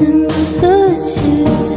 and such as